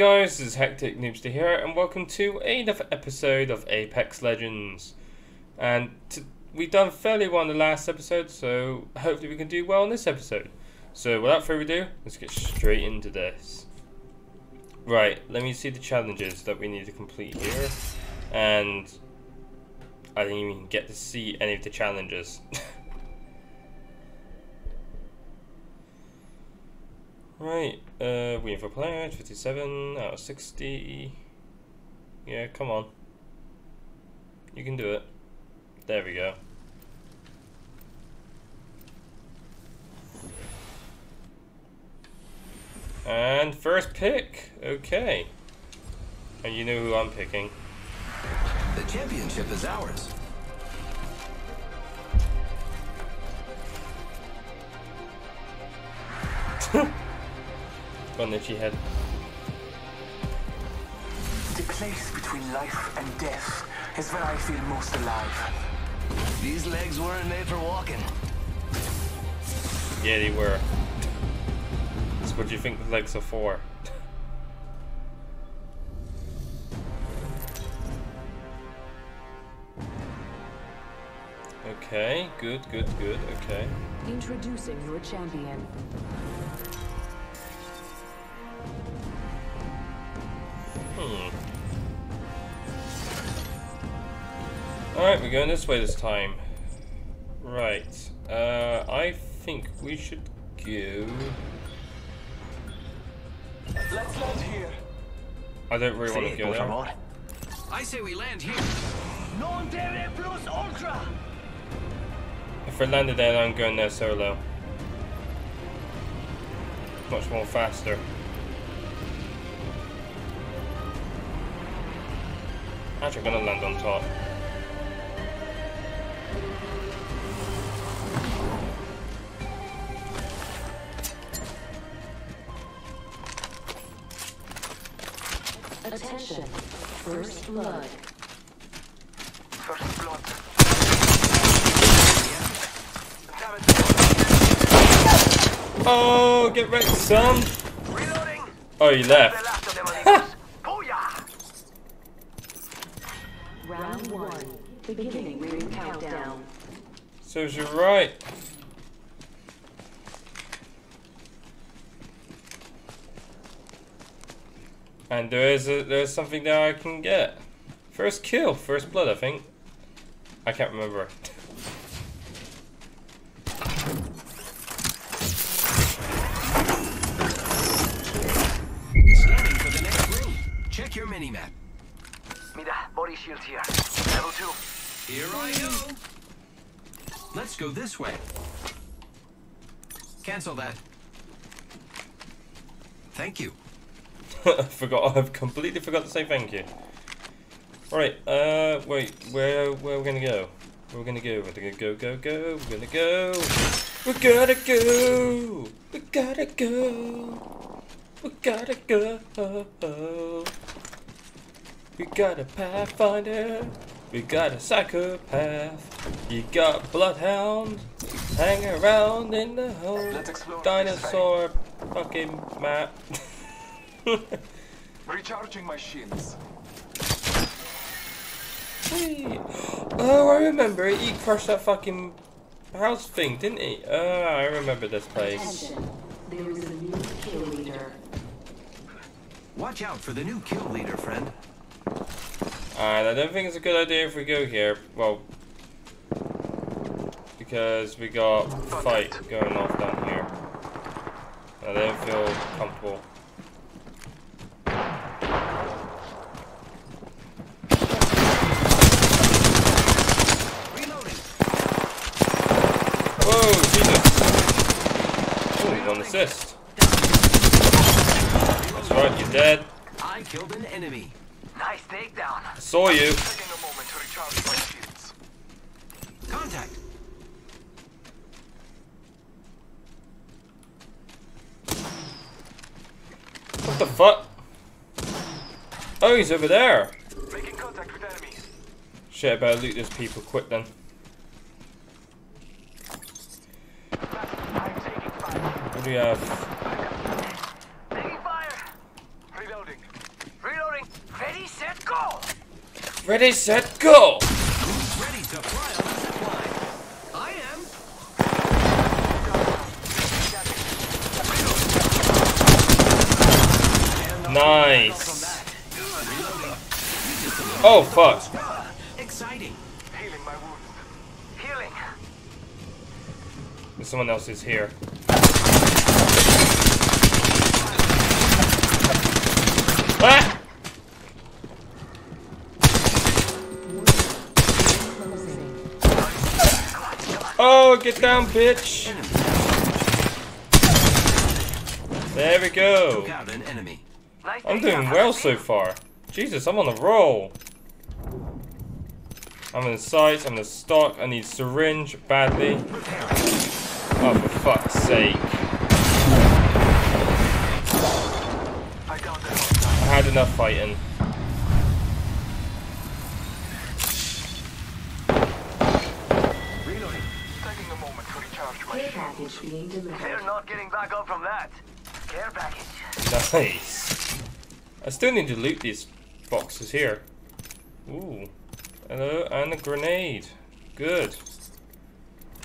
guys, this is Hectic Noobster here, and welcome to another episode of Apex Legends. And we've done fairly well in the last episode, so hopefully we can do well in this episode. So without further ado, let's get straight into this. Right, let me see the challenges that we need to complete here. And I didn't even get to see any of the challenges. Right, uh, we have a player, 57 out of 60. Yeah, come on. You can do it. There we go. And first pick, okay. And you know who I'm picking. The championship is ours. Got an itchy head. The place between life and death is where I feel most alive. These legs weren't made for walking. Yeah, they were. So what do you think the legs are for? okay, good, good, good, okay. Introducing your champion. Alright, we're going this way this time. Right. Uh, I think we should go... Let's land here. I don't really want to go there. I say we land here. Non dere plus ultra. If I landed there, I'm going there solo. Much more faster. Actually, I'm gonna land on top. Blood. First blood. Oh, get wrecked, son! Reloading. Oh, you left. last of them amigos. Booyah. Round one. Beginning ring countdown. So you're right. And there is a, there's something that I can get. First kill, first blood, I think. I can't remember. Scanning for the next ring. Check your mini-map. Mira, body shield here. Level two. Here I go. Let's go this way. Cancel that. Thank you. I forgot. I've completely forgot to say thank you. Right. Uh. Wait. Where? Where are we gonna go? Where are we gonna go? We're gonna go. Go. Go. We're gonna go. We gotta go. We gotta go. We gotta go. We got a pathfinder. We got a psychopath. You got bloodhound. Hang around in the whole dinosaur fucking map. Recharging my shields. Whee. Oh, I remember. He crushed that fucking house thing, didn't he? Oh, I remember this place. Attention. There is a new kill leader. Watch out for the new kill leader, friend. And I don't think it's a good idea if we go here. Well, because we got fight going off down here. I don't feel comfortable. Reloading. Whoa, Jesus! Oh, he's on assist. That's right, you're dead. I killed an enemy. Nice takedown. I saw you. Taking a moment to recharge my shields. Contact. What the fuck? Oh, he's over there. Making contact with enemies. Shit, I better loot these people quick then. What do you have? Ready, set, go. Ready, to fly on the zip? I am. Nice. Oh fuck. Exciting. Healing my wounds. Healing. Someone else is here. Ah! Oh, get down, bitch! There we go. I'm doing well so far. Jesus, I'm on a roll. I'm in sight, I'm in stock, I need syringe badly. Oh, for fuck's sake. Package fighting. They're not getting back up from that. Care package. Nice. I still need to loot these boxes here. Ooh. Hello, and a grenade. Good.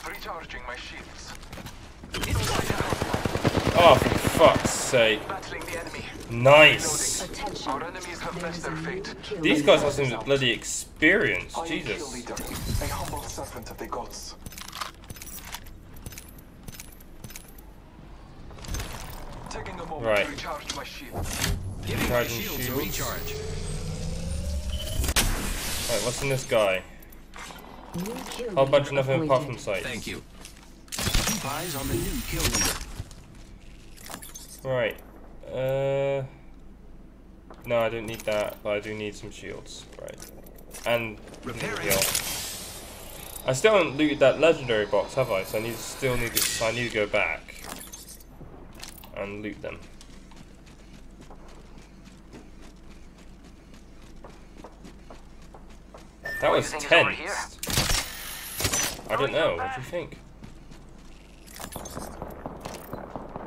Recharging my shields. Oh, for fuck's sake. Battling the enemy. Nice. Attention. Our enemies have There met is their a new fate. kill These guys have some bloody experience. I am Kill Jesus. Leader, a humble servant of the gods. Taking a moment Right. to recharge my shields. Giving my Charging shields a shields. recharge. Right, what's in this guy? New kill Whole bunch of nothing apart from appointed. sights. Thank you. Eyes on the new kill leader. Right. Uh. No, I don't need that, but I do need some shields. Right. And Repairing. heal. I still haven't looted that legendary box, have I? So I need still need to. So I need to go back and loot them. That was do you think is over tense. I don't know. What do you think?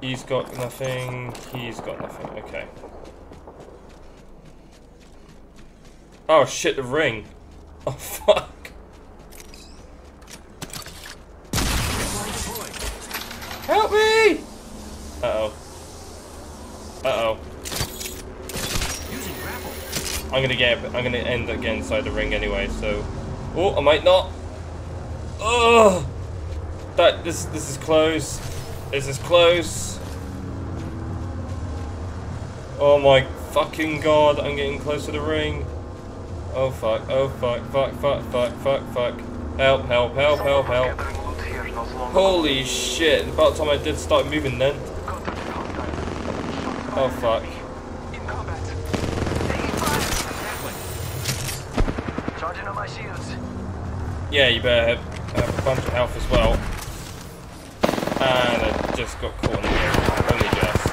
He's got nothing. He's got nothing. Okay. Oh shit! The ring. Oh fuck. Help me! Uh oh. Uh oh. I'm gonna get. I'm gonna end up getting inside the ring anyway. So. Oh, I might not. Oh. That this this is close. This is close. Oh my fucking god! I'm getting close to the ring. Oh fuck! Oh fuck! Fuck! Fuck! Fuck! Fuck! Fuck! Help! Help! Help! Help! Help! Gathering loot here not long Holy shit! About time I did start moving then. Oh fuck. Charging on my shields. Yeah, you better have, have a bunch of health as well. Uh, and I just got caught in the middle. Only just.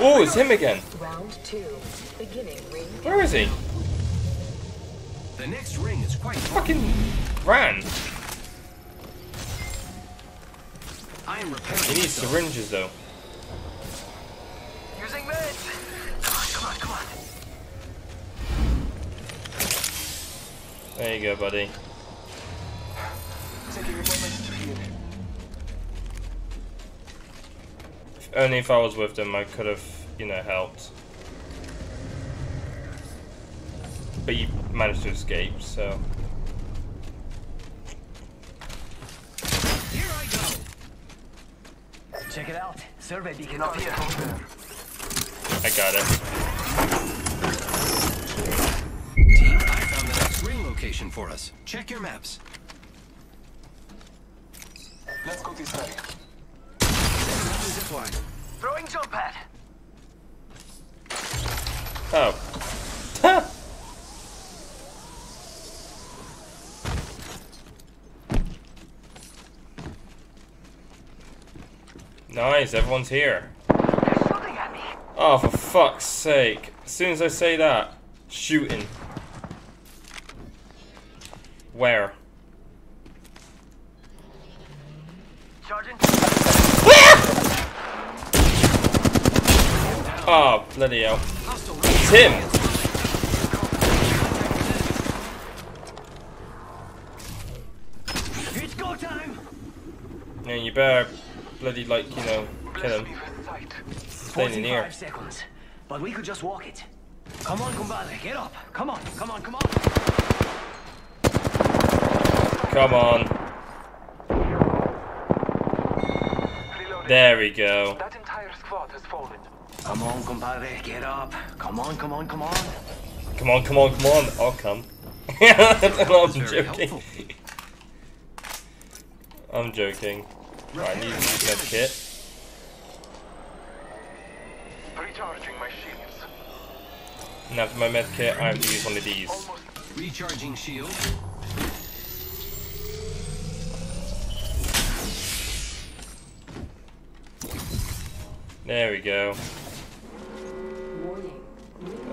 Oh, it's him again. Round two. Beginning ring. Where is he? The next ring is quite. Fucking ran. I am repairing. He needs myself. syringes though. Using meds. Come on, come on, come on. There you go, buddy. Taking a moment only if I was with them, I could have, you know, helped. But you managed to escape, so. Here I go. Check it out. Survey beacon up here. I got it. Team, I found the next ring location for us. Check your maps. Let's go this way. Throwing jump pad. Oh. Nice, everyone's here. They're shooting at me. Oh, for fuck's sake. As soon as I say that, shooting. Where? Oh, bloody hell. It's him! It's go time. Yeah, you better bloody like, you know, kill him. Stay in the. Seconds, but we could just walk it. Come on, Kumbale, get up. Come on, come on, come on. Come on. There we go. That entire squad has fallen. Come on, compadre, get up. Come on, come on, come on. Come on, come on, come on. I'll come. I'm joking. I'm joking. Right, I need to use med kit. Recharging my shields. And after my med kit, I have to use one of these. Almost Recharging shield. There we go.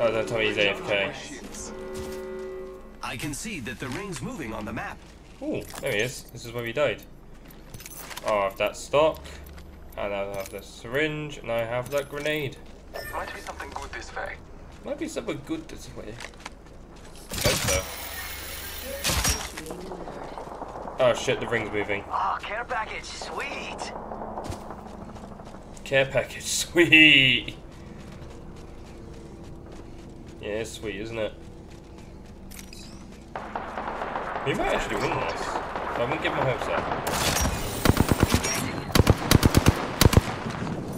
Warning. Oh, don't tell me he's AFK. I can see that the ring's moving on the map. Oh, there he is. This is where we died. Oh, I have that stock. And I have the syringe. And I have that grenade. might be something good this way. Might be something good this way. Hope so. Oh shit, the ring's moving. Oh, care package, sweet. Care package, sweet! Yeah, it's sweet, isn't it? We might actually win this. I wouldn't give my hopes up.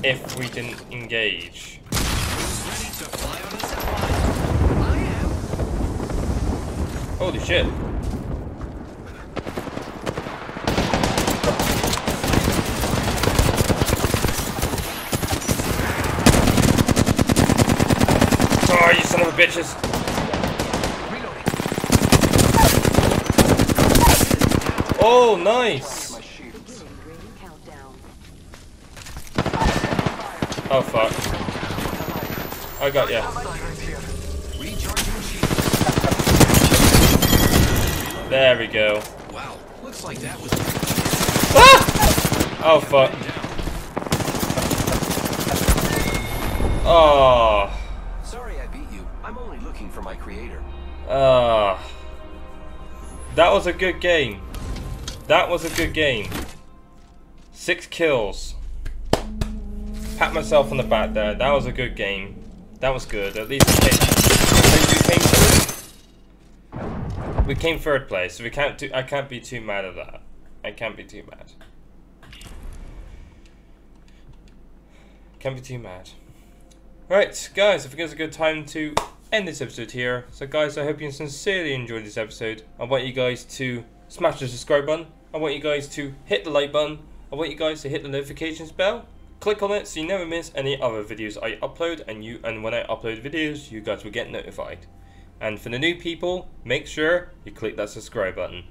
If we didn't engage. Holy shit. Oh, you son of a bitches! Oh, nice! Oh, fuck. I got ya. There we go. Wow, looks like that was Oh, fuck. Oh. My creator. Ah. that was a good game. That was a good game. Six kills. Pat myself on the back there. That was a good game. That was good. At least we came, we came third. We came third place. We can't do. I can't be too mad at that. I can't be too mad. Can't be too mad. Right, guys, I think it's a good time to end this episode here. So, guys, I hope you sincerely enjoyed this episode. I want you guys to smash the subscribe button. I want you guys to hit the like button. I want you guys to hit the notifications bell. Click on it so you never miss any other videos I upload. And you, and when I upload videos, you guys will get notified. And for the new people, make sure you click that subscribe button.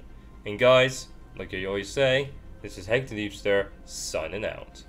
And guys, like I always say, this is Hectic Noobster signing out.